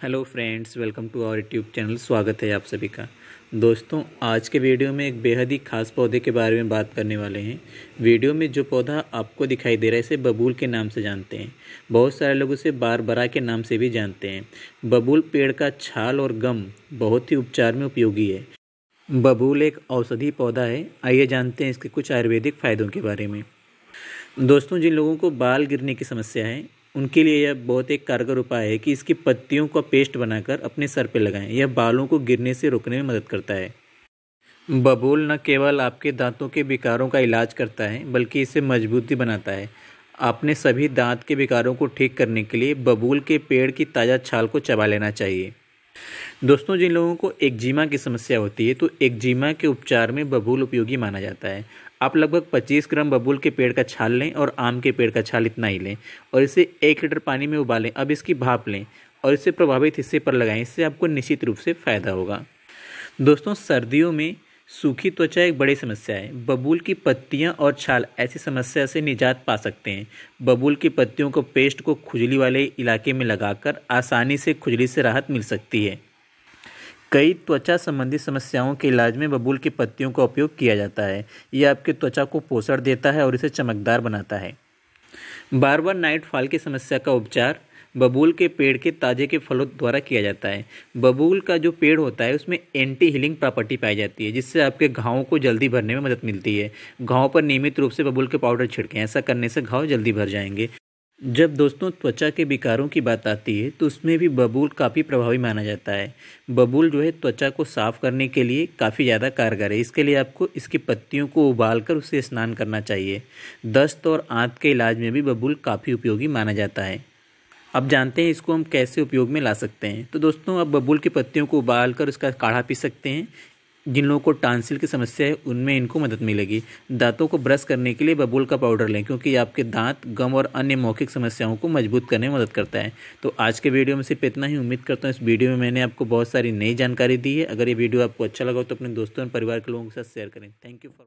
Hello friends, welcome to our YouTube channel, स्वागत है आप सभी का। दोस्तों, आज के वीडियो में एक बेहद ही खास पौधे के बारे में बात करने वाले हैं। वीडियो में जो पौधा आपको दिखाई दे रहा है, इसे बबूल के नाम से जानते हैं। बहुत सारे लोग उसे बारबरा के नाम से भी जानते हैं। बबूल पेड़ का छाल और गम बहुत ही उपचार में उपयोगी है। बबूल एक औषधि पौधा है। आइए जानते हैं इसके कुछ आयुर्वेदिक फ़ायदों के बारे में। दोस्तों, जिन लोगों को बाल गिरने की समस्या है उनके लिए यह बहुत एक कारगर उपाय है कि इसकी पत्तियों का पेस्ट बनाकर अपने सर पर लगाएँ। यह बालों को गिरने से रोकने में मदद करता है। बबूल न केवल आपके दांतों के विकारों का इलाज करता है, बल्कि इसे मजबूती बनाता है। आपने सभी दांत के विकारों को ठीक करने के लिए बबूल के पेड़ की ताज़ा छाल को चबा लेना चाहिए। दोस्तों, जिन लोगों को एक्जिमा की समस्या होती है तो एक्जिमा के उपचार में बबूल उपयोगी माना जाता है। आप लगभग 25 ग्राम बबूल के पेड़ का छाल लें और आम के पेड़ का छाल इतना ही लें और इसे एक लीटर पानी में उबालें। अब इसकी भाप लें और इसे प्रभावित हिस्से पर लगाएँ। इससे आपको निश्चित रूप से फ़ायदा होगा। दोस्तों, सर्दियों में सूखी त्वचा एक बड़ी समस्या है। बबूल की पत्तियाँ और छाल ऐसी समस्या से निजात पा सकते हैं। बबूल की पत्तियों को पेस्ट को खुजली वाले इलाके में लगाकर आसानी से खुजली से राहत मिल सकती है। कई त्वचा संबंधी समस्याओं के इलाज में बबूल की पत्तियों का उपयोग किया जाता है। यह आपकी त्वचा को पोषण देता है और इसे चमकदार बनाता है। बार बार नाइट फॉल की समस्या का उपचार बबूल के पेड़ के ताजे के फलों द्वारा किया जाता है। बबूल का जो पेड़ होता है, उसमें एंटी हीलिंग प्रॉपर्टी पाई जाती है, जिससे आपके घावों को जल्दी भरने में मदद मिलती है। घावों पर नियमित रूप से बबूल के पाउडर छिड़कें, ऐसा करने से घाव जल्दी भर जाएँगे। जब दोस्तों त्वचा के विकारों की बात आती है तो उसमें भी बबूल काफ़ी प्रभावी माना जाता है। बबूल जो है, त्वचा को साफ़ करने के लिए काफ़ी ज़्यादा कारगर है। इसके लिए आपको इसकी पत्तियों को उबाल कर उसे स्नान करना चाहिए। दस्त और आंत के इलाज में भी बबूल काफ़ी उपयोगी माना जाता है। अब जानते हैं इसको हम कैसे उपयोग में ला सकते हैं। तो दोस्तों, आप बबूल की पत्तियों को उबाल कर उसका काढ़ा पी सकते हैं। जिन लोगों को टांसिल की समस्या है, उनमें इनको मदद मिलेगी। दांतों को ब्रश करने के लिए बबूल का पाउडर लें, क्योंकि ये आपके दांत, गम और अन्य मौखिक समस्याओं को मज़बूत करने में मदद करता है। तो आज के वीडियो में सिर्फ़ इतना ही। उम्मीद करता हूँ इस वीडियो में मैंने आपको बहुत सारी नई जानकारी दी है। अगर ये वीडियो आपको अच्छा लगा तो अपने दोस्तों और परिवार के लोगों के साथ शेयर करें। Thank you for